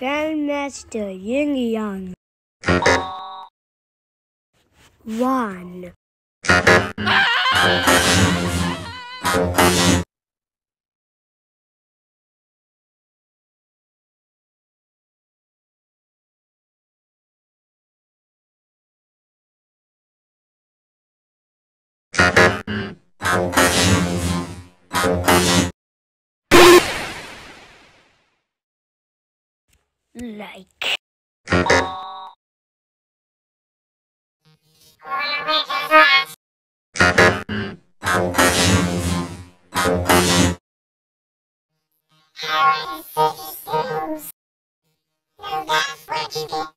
Grandmaster Yin Yang. One. Like. Now that's what you get.